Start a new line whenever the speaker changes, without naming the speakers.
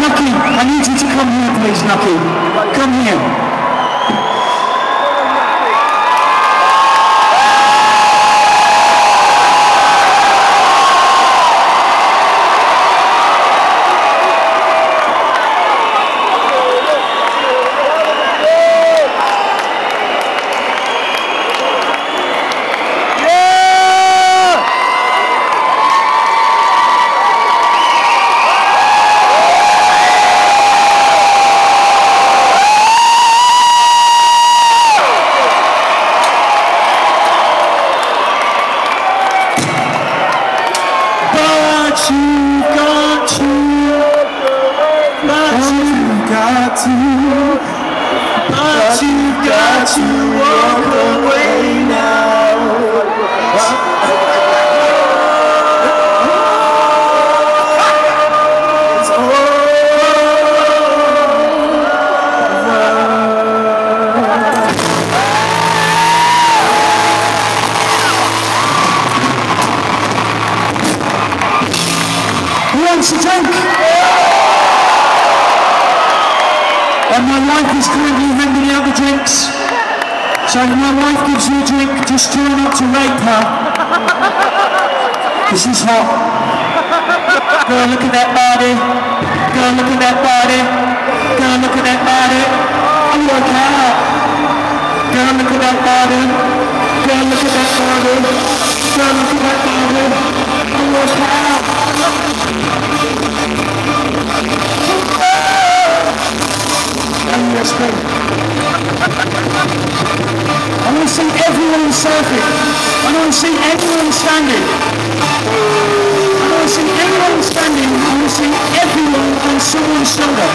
Nucky, I need you to come here, please, Nucky. Come here. But you got to, you got but you got to walk away Who wants drink? And my wife is currently handing out the drinks. So if my wife gives you a drink, just try not to rape her. Because she's hot. Girl, look at that body. Girl, look at that body. Girl, look at that body. I'm work out. Girl, look at that body. Girl, look at that body. Girl, look at that body. I'm work out. I want to see everyone surfing. I want to see everyone standing. I want to see everyone standing. I want to see everyone on someone's shoulder.